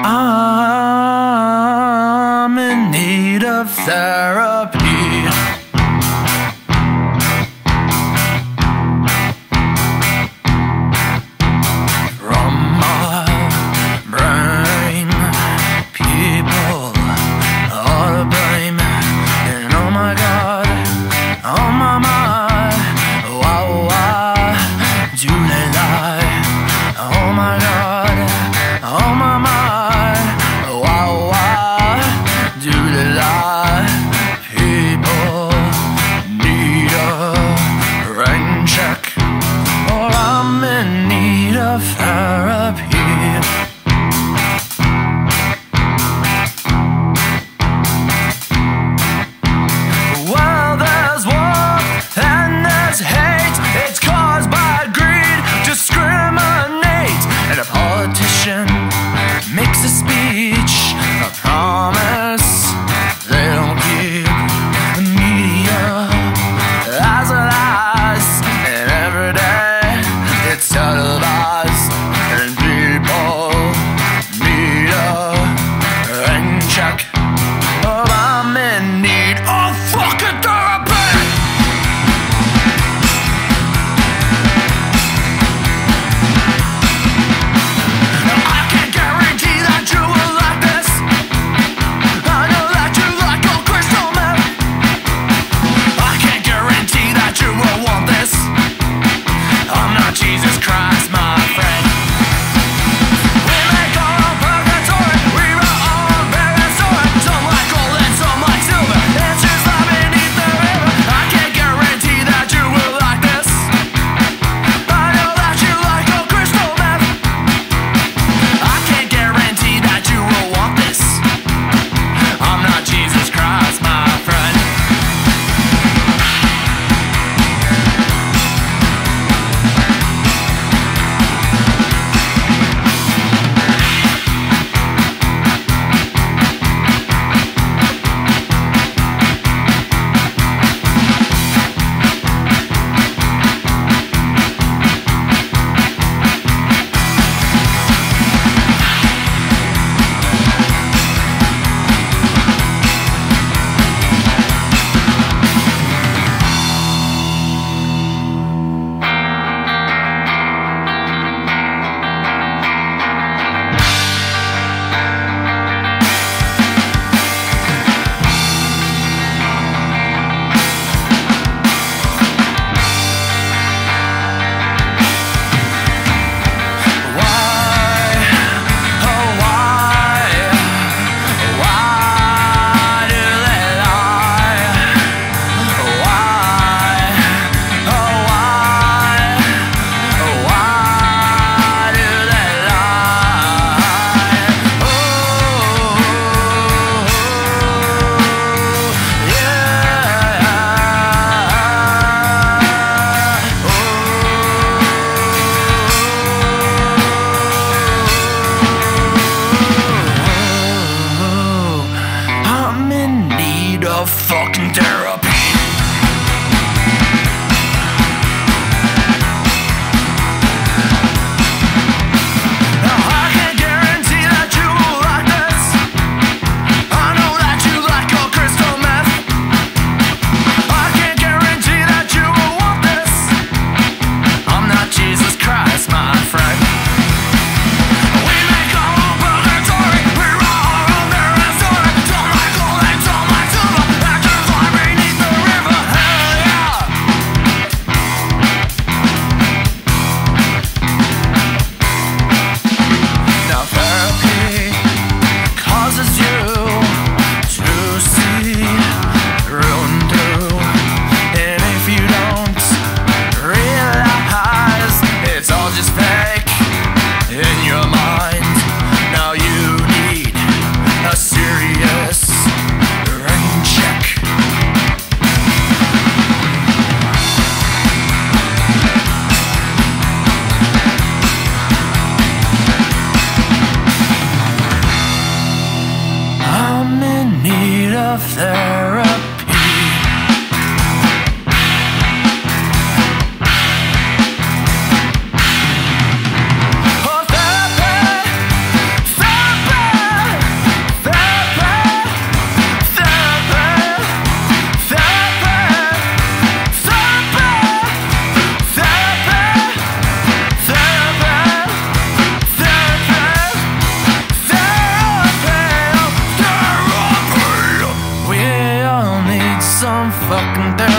I'm in need of therapy. I've need a fucking therapy. There. Fucking therapy.